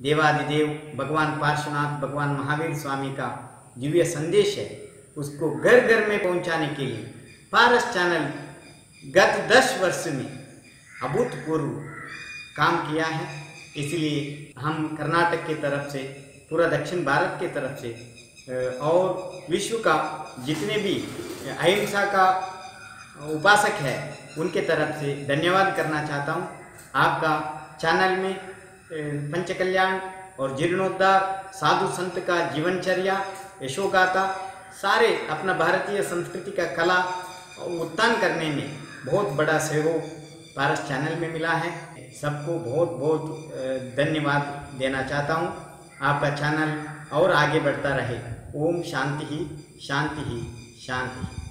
देवादिदेव, भगवान पार्श्वनाथ, भगवान महावीर स्वामी का दिव्य संदेश है, उसको घर घर में पहुँचाने के लिए पारस चैनल गत दस वर्ष में अभूतपूर्व काम किया है। इसलिए हम कर्नाटक की तरफ़ से, पूरा दक्षिण भारत की तरफ़ से और विश्व का जितने भी अहिंसा का उपासक है, उनके तरफ़ से धन्यवाद करना चाहता हूँ। आपका चैनल में पंच कल्याण और जीर्णोद्धार, साधु संत का जीवनचर्या, यशोगाथा, सारे अपना भारतीय संस्कृति का कला उत्थान करने में बहुत बड़ा सहयोग पारस चैनल में मिला है। सबको बहुत बहुत धन्यवाद देना चाहता हूँ। आपका चैनल और आगे बढ़ता रहे। ओम शांति ही शांति ही शांति ही।